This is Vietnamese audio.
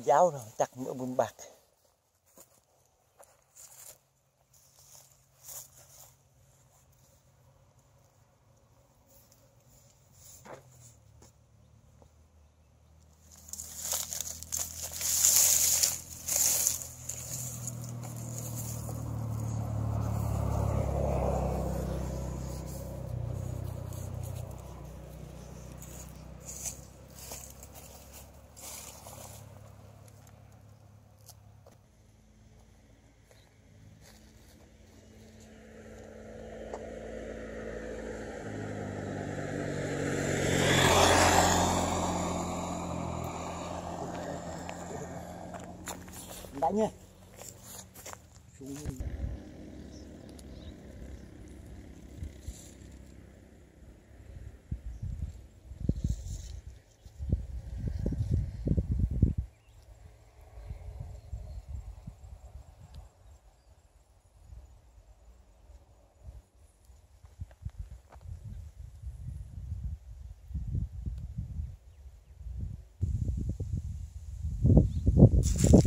giáo rồi chắc nữa buôn bạc. Đánh nha. xuống you